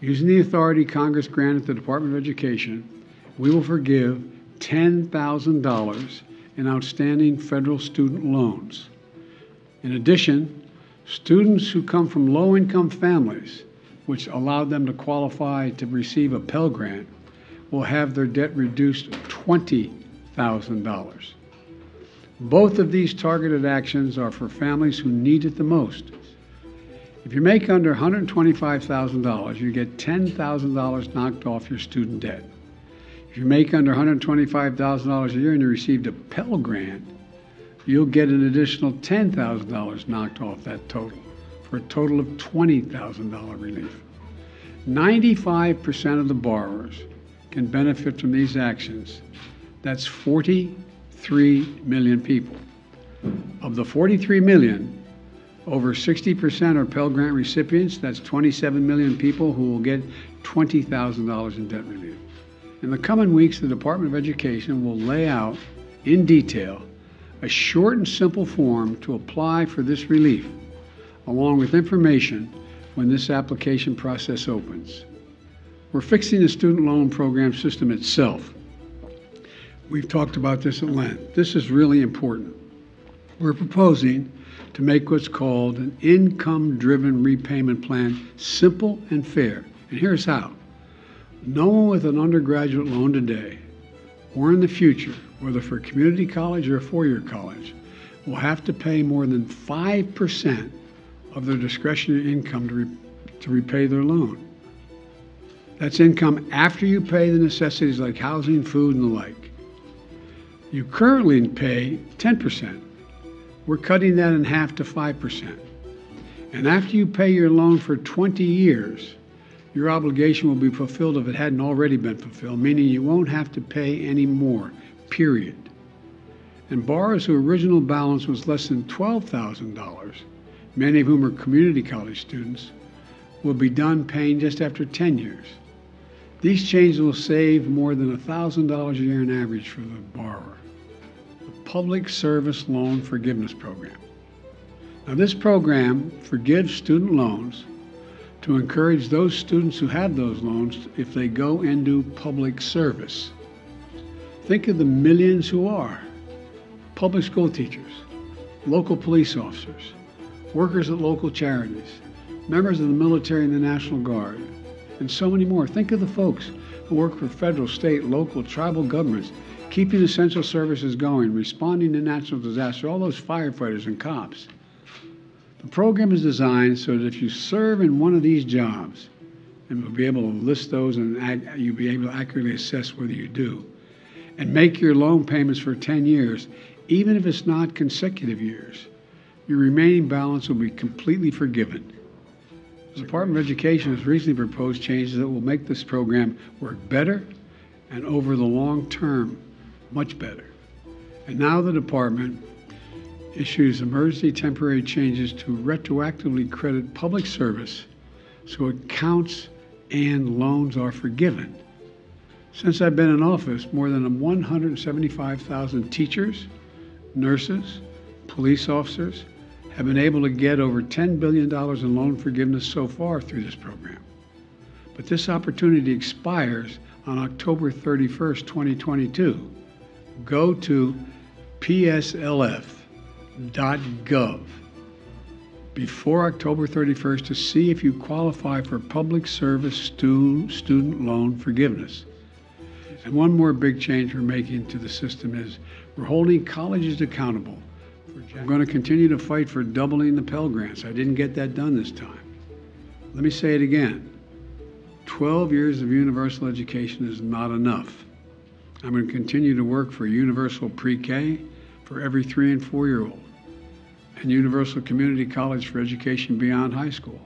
Using the authority Congress granted the Department of Education, we will forgive $10,000 in outstanding federal student loans. In addition, students who come from low income families, which allowed them to qualify to receive a Pell Grant, will have their debt reduced $20,000. Both of these targeted actions are for families who need it the most. If you make under $125,000, you get $10,000 knocked off your student debt. If you make under $125,000 a year and you received a Pell Grant, you'll get an additional $10,000 knocked off that total for a total of $20,000 relief. 95% of the borrowers can benefit from these actions. That's 43 million people. Of the 43 million, over 60% are Pell Grant recipients. That's 27 million people who will get $20,000 in debt relief. In the coming weeks, the Department of Education will lay out in detail a short and simple form to apply for this relief, along with information when this application process opens. We're fixing the student loan program system itself. We've talked about this at length. This is really important. We're proposing to make what's called an income driven repayment plan simple and fair. And here's how no one with an undergraduate loan today or in the future, whether for community college or a four year college, will have to pay more than 5% of their discretionary income to, re- to repay their loan. That's income after you pay the necessities like housing, food, and the like. You currently pay 10%. We're cutting that in half to 5%. And after you pay your loan for 20 years, your obligation will be fulfilled if it hadn't already been fulfilled, meaning you won't have to pay any more, period. And borrowers whose original balance was less than $12,000, many of whom are community college students, will be done paying just after 10 years. These changes will save more than $1,000 a year on average for the borrower. Public Service Loan Forgiveness Program. Now, this program forgives student loans to encourage those students who have those loans if they go into public service. Think of the millions who are public school teachers, local police officers, workers at local charities, members of the military and the National Guard, and so many more. Think of the folks who work for federal, state, local, tribal governments, keeping essential services going, responding to natural disaster, all those firefighters and cops. The program is designed so that if you serve in one of these jobs, and we'll be able to list those and you'll be able to accurately assess whether you do, and make your loan payments for 10 years, even if it's not consecutive years, your remaining balance will be completely forgiven. The Department of Education has recently proposed changes that will make this program work better and over the long term, much better. And now the department issues emergency temporary changes to retroactively credit public service so accounts and loans are forgiven. Since I've been in office, more than 175,000 teachers, nurses, police officers have been able to get over $10 billion in loan forgiveness so far through this program. But this opportunity expires on October 31st, 2022. Go to PSLF gov before October 31st to see if you qualify for public service stu- student loan forgiveness. And one more big change we're making to the system is we're holding colleges accountable. We're going to continue to fight for doubling the Pell Grants. I didn't get that done this time. Let me say it again 12 years of universal education is not enough. I'm going to continue to work for universal pre K for every three and four year old and Universal Community College for Education beyond high school.